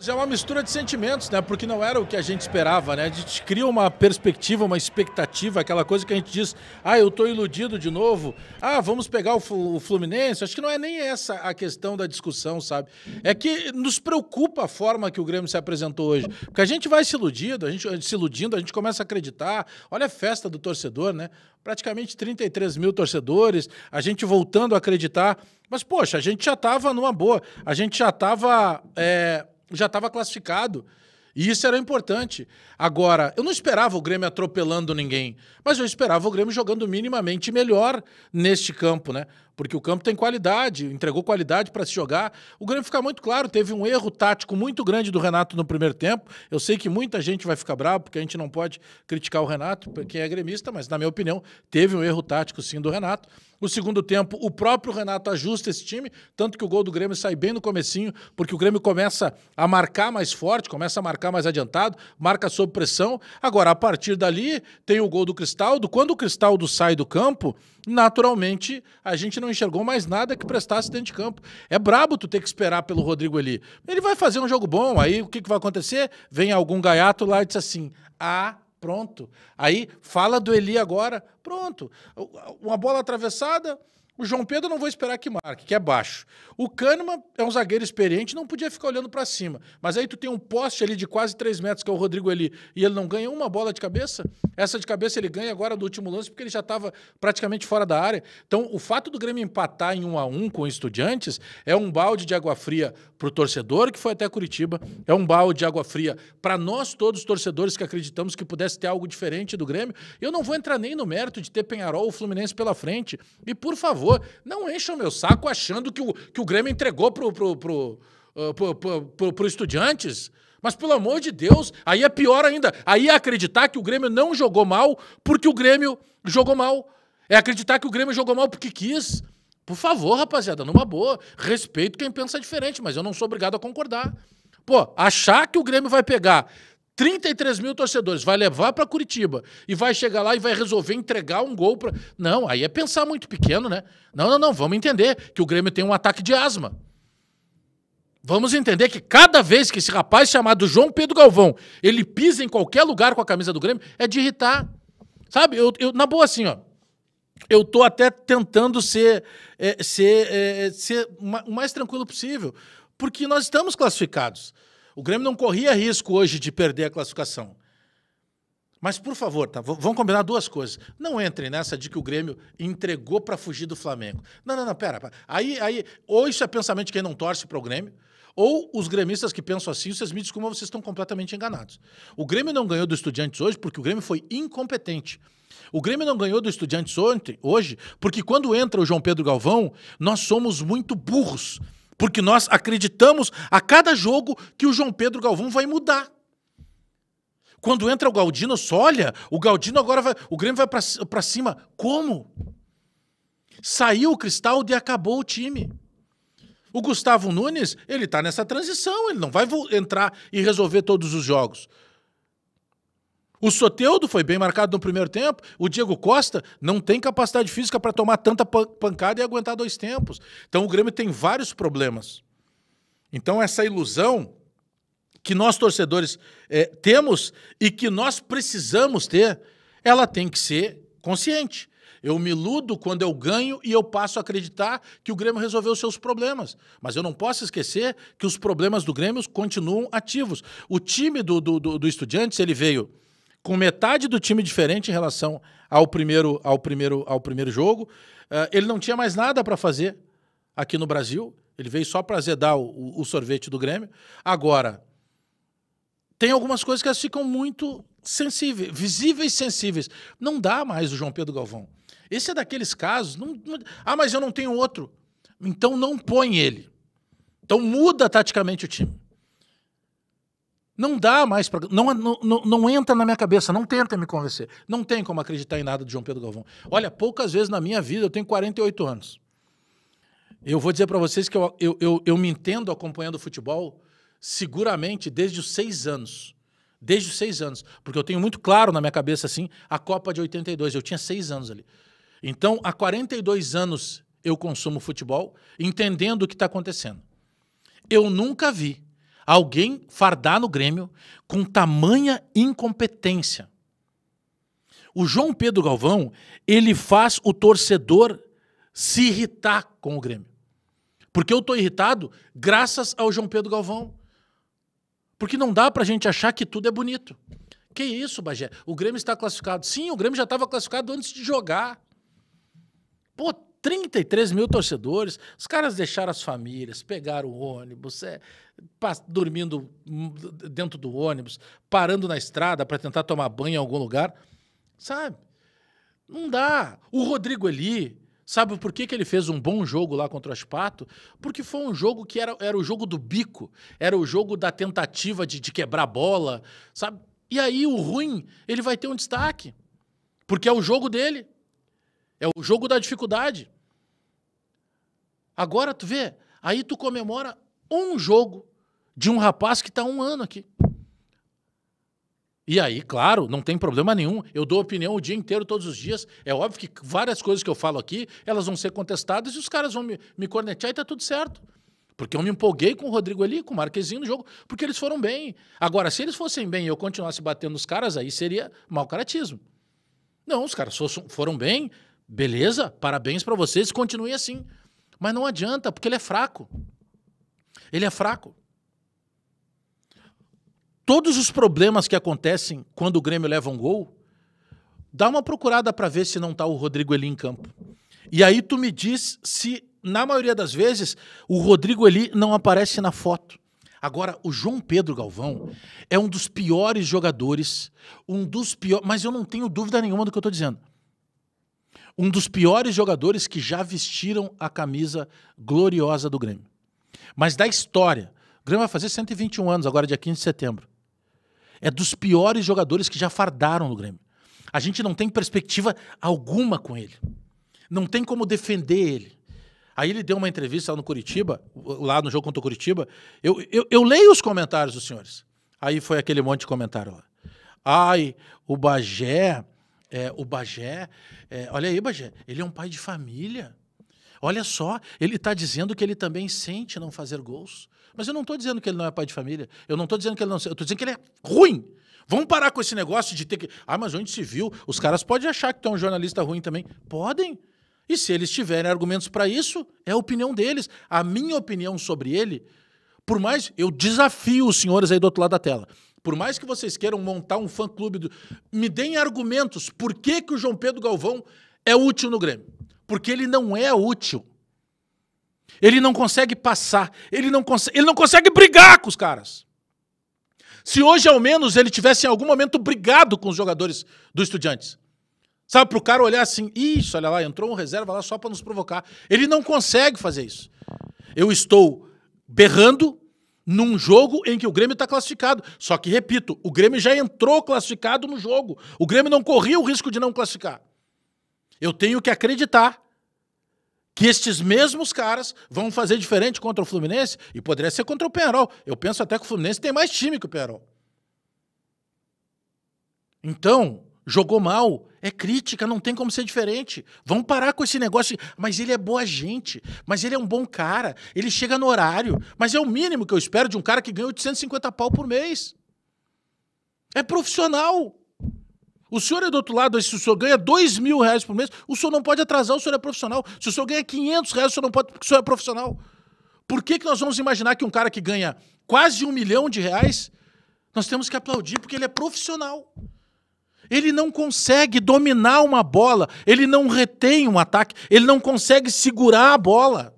É uma mistura de sentimentos, né? Porque não era o que a gente esperava, né? A gente cria uma perspectiva, uma expectativa, aquela coisa que a gente diz, ah, eu tô iludido de novo, ah, vamos pegar o Fluminense. Acho que não é nem essa a questão da discussão, sabe? É que nos preocupa a forma que o Grêmio se apresentou hoje. Porque a gente vai se iludindo, a gente se iludindo, a gente começa a acreditar. Olha a festa do torcedor, né? Praticamente 33 mil torcedores, a gente voltando a acreditar. Mas, poxa, a gente já estava numa boa, a gente já estava. É já estava classificado. E isso era importante. Agora, eu não esperava o Grêmio atropelando ninguém, mas eu esperava o Grêmio jogando minimamente melhor neste campo, né? Porque o campo tem qualidade, entregou qualidade para se jogar. O Grêmio fica muito claro, teve um erro tático muito grande do Renato no primeiro tempo. Eu sei que muita gente vai ficar bravo, porque a gente não pode criticar o Renato, quem é gremista, mas na minha opinião, teve um erro tático sim do Renato. No segundo tempo, o próprio Renato ajusta esse time, tanto que o gol do Grêmio sai bem no comecinho, porque o Grêmio começa a marcar mais forte, começa a marcar mais adiantado, marca sob pressão. Agora, a partir dali, tem o gol do Cristaldo. Quando o Cristaldo sai do campo, naturalmente a gente não enxergou mais nada que prestasse dentro de campo. É brabo tu ter que esperar pelo Rodrigo ali. Ele vai fazer um jogo bom, aí o que, que vai acontecer? Vem algum gaiato lá e diz assim: ah, pronto. Aí fala do Eli agora, pronto. Uma bola atravessada, o João Pedro não vou esperar que marque, que é baixo. O Kahneman é um zagueiro experiente, não podia ficar olhando para cima. Mas aí tu tem um poste ali de quase 3 metros, que é o Rodrigo ali, e ele não ganha uma bola de cabeça. Essa de cabeça ele ganha agora do último lance, porque ele já estava praticamente fora da área. Então, o fato do Grêmio empatar em 1 a 1 com estudiantes é um balde de água fria para o torcedor que foi até Curitiba, é um balde de água fria para nós todos torcedores que acreditamos que pudesse ter algo diferente do Grêmio. Eu não vou entrar nem no mérito de ter Penharol ou Fluminense pela frente. E, por favor, não encham meu saco achando que o, que o Grêmio entregou pro, pro, uh, pro, pro, pro, pro Estudiantes. Mas, pelo amor de Deus, aí é pior ainda. Aí é acreditar que o Grêmio não jogou mal porque o Grêmio jogou mal. É acreditar que o Grêmio jogou mal porque quis. Por favor, rapaziada, numa boa. Respeito quem pensa diferente, mas eu não sou obrigado a concordar. Pô, achar que o Grêmio vai pegar 33 mil torcedores, vai levar para Curitiba e vai chegar lá e vai resolver entregar um gol para. Não, aí é pensar muito pequeno, né? Não, não, não. Vamos entender que o Grêmio tem um ataque de asma. Vamos entender que cada vez que esse rapaz chamado João Pedro Galvão ele pisa em qualquer lugar com a camisa do Grêmio, é de irritar. Sabe? Eu, eu na boa, assim, ó. Eu tô até tentando ser, é, ser, é, ser o mais tranquilo possível, porque nós estamos classificados. O Grêmio não corria risco hoje de perder a classificação. Mas, por favor, tá, vamos combinar duas coisas. Não entrem nessa de que o Grêmio entregou para fugir do Flamengo. Não, não, não, pera. Aí, aí, ou isso é pensamento de quem não torce para o Grêmio, ou os gremistas que pensam assim, vocês me desculpem, vocês estão completamente enganados. O Grêmio não ganhou do Estudiantes hoje porque o Grêmio foi incompetente. O Grêmio não ganhou do Estudiantes ontem, hoje porque quando entra o João Pedro Galvão, nós somos muito burros. Porque nós acreditamos a cada jogo que o João Pedro Galvão vai mudar. Quando entra o Galdino, só olha, o Galdino agora vai. O Grêmio vai para cima. Como? Saiu o Cristaldo e acabou o time. O Gustavo Nunes, ele está nessa transição, ele não vai entrar e resolver todos os jogos. O Soteudo foi bem marcado no primeiro tempo. O Diego Costa não tem capacidade física para tomar tanta pancada e aguentar dois tempos. Então o Grêmio tem vários problemas. Então essa ilusão que nós torcedores é, temos e que nós precisamos ter, ela tem que ser consciente. Eu me iludo quando eu ganho e eu passo a acreditar que o Grêmio resolveu seus problemas. Mas eu não posso esquecer que os problemas do Grêmio continuam ativos. O time do, do, do, do Estudiantes, ele veio com metade do time diferente em relação ao primeiro, ao primeiro, ao primeiro jogo. Uh, ele não tinha mais nada para fazer aqui no Brasil. Ele veio só para azedar o, o, sorvete do Grêmio. Agora, tem algumas coisas que elas ficam muito sensíveis, visíveis sensíveis. Não dá mais o João Pedro Galvão. Esse é daqueles casos. Não, não, ah, mas eu não tenho outro. Então não põe ele. Então muda taticamente o time. Não dá mais para. Não, não, não, entra na minha cabeça, não tenta me convencer. Não tem como acreditar em nada de João Pedro Galvão. Olha, poucas vezes na minha vida, eu tenho 48 anos. Eu vou dizer para vocês que eu, eu, eu, eu, me entendo acompanhando futebol seguramente desde os seis anos. Desde os seis anos. Porque eu tenho muito claro na minha cabeça assim a Copa de 82. Eu tinha seis anos ali. Então, há 42 anos eu consumo futebol, entendendo o que está acontecendo. Eu nunca vi alguém fardar no Grêmio com tamanha incompetência. O João Pedro Galvão, ele faz o torcedor se irritar com o Grêmio. Porque eu estou irritado graças ao João Pedro Galvão. Porque não dá para a gente achar que tudo é bonito. Que isso, Bagé? O Grêmio está classificado. Sim, o Grêmio já estava classificado antes de jogar. Pô, 33 mil torcedores, os caras deixaram as famílias, pegaram o ônibus, é, dormindo dentro do ônibus, parando na estrada para tentar tomar banho em algum lugar. Sabe? Não dá. O Rodrigo Eli, sabe por que, que ele fez um bom jogo lá contra o Aspato? Porque foi um jogo que era, era o jogo do bico, era o jogo da tentativa de, de quebrar bola, sabe? E aí o ruim, ele vai ter um destaque, porque é o jogo dele. É o jogo da dificuldade. Agora tu vê, aí tu comemora um jogo de um rapaz que está um ano aqui. E aí, claro, não tem problema nenhum. Eu dou opinião o dia inteiro, todos os dias. É óbvio que várias coisas que eu falo aqui, elas vão ser contestadas e os caras vão me, me cornetear e tá tudo certo. Porque eu me empolguei com o Rodrigo ali, com o Marquezinho no jogo, porque eles foram bem. Agora, se eles fossem bem e eu continuasse batendo nos caras, aí seria mau caratismo. Não, os caras foram bem, beleza, parabéns para vocês, continuem assim. Mas não adianta, porque ele é fraco. Ele é fraco. Todos os problemas que acontecem quando o Grêmio leva um gol, dá uma procurada para ver se não está o Rodrigo Eli em campo. E aí tu me diz se, na maioria das vezes, o Rodrigo Eli não aparece na foto. Agora, o João Pedro Galvão é um dos piores jogadores, um dos piores, mas eu não tenho dúvida nenhuma do que eu estou dizendo um dos piores jogadores que já vestiram a camisa gloriosa do Grêmio. Mas da história, o Grêmio vai fazer 121 anos agora, dia 15 de setembro. É dos piores jogadores que já fardaram no Grêmio. A gente não tem perspectiva alguma com ele. Não tem como defender ele. Aí ele deu uma entrevista lá no Curitiba, lá no jogo contra o Curitiba. Eu, eu, eu leio os comentários dos senhores. Aí foi aquele monte de comentário lá. Ai, o Bagé é, o Bagé, é, olha aí, Bagé, ele é um pai de família. Olha só, ele está dizendo que ele também sente não fazer gols. Mas eu não estou dizendo que ele não é pai de família. Eu não estou dizendo que ele não. Eu estou dizendo que ele é ruim. Vamos parar com esse negócio de ter que. Ah, mas onde se viu? Os caras podem achar que tu é um jornalista ruim também. Podem. E se eles tiverem argumentos para isso, é a opinião deles. A minha opinião sobre ele, por mais. Eu desafio os senhores aí do outro lado da tela. Por mais que vocês queiram montar um fã-clube, do... me deem argumentos por que, que o João Pedro Galvão é útil no Grêmio. Porque ele não é útil. Ele não consegue passar, ele não, consegue, ele não consegue brigar com os caras. Se hoje, ao menos, ele tivesse em algum momento brigado com os jogadores do Estudiantes. Sabe, para o cara olhar assim, isso, olha lá, entrou um reserva lá só para nos provocar. Ele não consegue fazer isso. Eu estou berrando, num jogo em que o Grêmio está classificado. Só que, repito, o Grêmio já entrou classificado no jogo. O Grêmio não corria o risco de não classificar. Eu tenho que acreditar que estes mesmos caras vão fazer diferente contra o Fluminense e poderia ser contra o Penarol. Eu penso até que o Fluminense tem mais time que o Penarol. Então, jogou mal, é crítica, não tem como ser diferente. Vamos parar com esse negócio. Mas ele é boa gente, mas ele é um bom cara, ele chega no horário. Mas é o mínimo que eu espero de um cara que ganha 850 pau por mês. É profissional. O senhor é do outro lado, se o senhor ganha 2 mil reais por mês, o senhor não pode atrasar, o senhor é profissional. Se o senhor ganha 500 reais, o senhor não pode, porque o senhor é profissional. Por que, que nós vamos imaginar que um cara que ganha quase um milhão de reais, nós temos que aplaudir porque ele é profissional? Ele não consegue dominar uma bola, ele não retém um ataque, ele não consegue segurar a bola.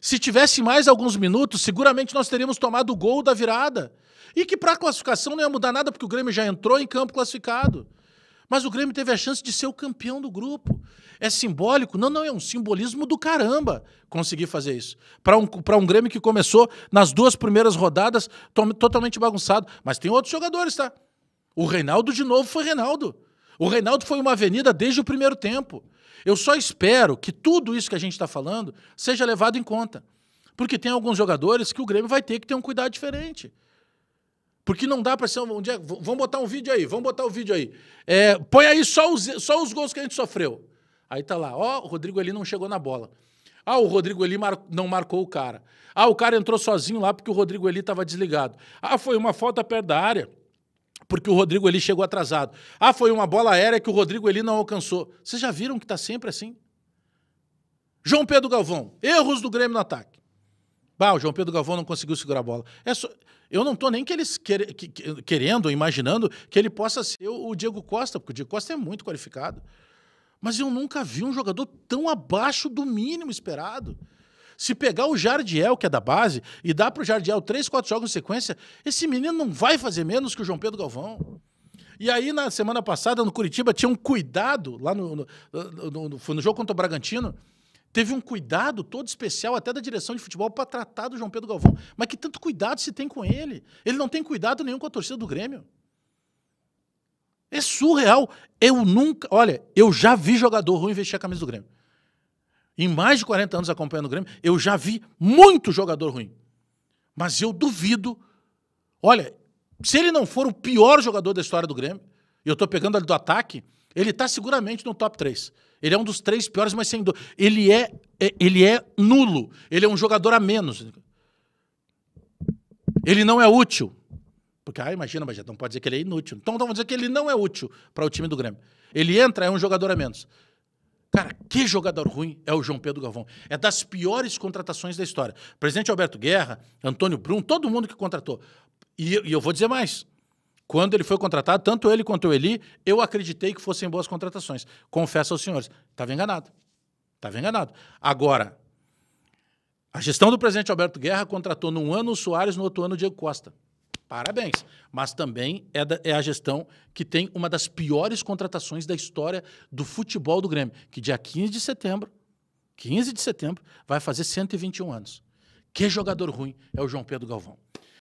Se tivesse mais alguns minutos, seguramente nós teríamos tomado o gol da virada. E que para a classificação não ia mudar nada, porque o Grêmio já entrou em campo classificado. Mas o Grêmio teve a chance de ser o campeão do grupo. É simbólico? Não, não, é um simbolismo do caramba conseguir fazer isso. Para um, um Grêmio que começou nas duas primeiras rodadas totalmente bagunçado. Mas tem outros jogadores, tá? O Reinaldo, de novo, foi Reinaldo. O Reinaldo foi uma avenida desde o primeiro tempo. Eu só espero que tudo isso que a gente está falando seja levado em conta. Porque tem alguns jogadores que o Grêmio vai ter que ter um cuidado diferente. Porque não dá para ser. Um dia, vamos botar um vídeo aí, vamos botar o um vídeo aí. É, põe aí só os, só os gols que a gente sofreu. Aí tá lá, ó, o Rodrigo ali não chegou na bola. Ah, o Rodrigo Eli mar... não marcou o cara. Ah, o cara entrou sozinho lá porque o Rodrigo Eli estava desligado. Ah, foi uma falta perto da área porque o Rodrigo Eli chegou atrasado. Ah, foi uma bola aérea que o Rodrigo Eli não alcançou. Vocês já viram que está sempre assim? João Pedro Galvão, erros do Grêmio no ataque. Bah, o João Pedro Galvão não conseguiu segurar a bola. É só... Eu não estou nem que eles quer... querendo, imaginando que ele possa ser o Diego Costa, porque o Diego Costa é muito qualificado. Mas eu nunca vi um jogador tão abaixo do mínimo esperado. Se pegar o Jardiel, que é da base, e dar para o Jardiel três, quatro jogos em sequência, esse menino não vai fazer menos que o João Pedro Galvão. E aí, na semana passada, no Curitiba, tinha um cuidado, lá no, no, no, no, no jogo contra o Bragantino, teve um cuidado todo especial, até da direção de futebol, para tratar do João Pedro Galvão. Mas que tanto cuidado se tem com ele? Ele não tem cuidado nenhum com a torcida do Grêmio. É surreal. Eu nunca. Olha, eu já vi jogador ruim vestir a camisa do Grêmio. Em mais de 40 anos acompanhando o Grêmio, eu já vi muito jogador ruim. Mas eu duvido. Olha, se ele não for o pior jogador da história do Grêmio, e eu estou pegando ali do ataque, ele está seguramente no top 3. Ele é um dos três piores, mas sem dúvida. Ele é, é, ele é nulo. Ele é um jogador a menos. Ele não é útil. Porque, ah, imagina, mas não pode dizer que ele é inútil. Então vamos dizer que ele não é útil para o time do Grêmio. Ele entra, é um jogador a menos. Cara, que jogador ruim é o João Pedro Galvão. É das piores contratações da história. Presidente Alberto Guerra, Antônio Brum, todo mundo que contratou. E, e, eu vou dizer mais. Quando ele foi contratado, tanto ele quanto o Eli, eu acreditei que fossem boas contratações. Confesso aos senhores. Estava enganado. Estava enganado. Agora, a gestão do presidente Alberto Guerra contratou num ano o Soares, no outro ano o Diego Costa. Parabéns. Mas também é, da, é, a gestão que tem uma das piores contratações da história do futebol do Grêmio, que dia 15 de setembro, 15 de setembro, vai fazer 121 anos. Que jogador ruim é o João Pedro Galvão.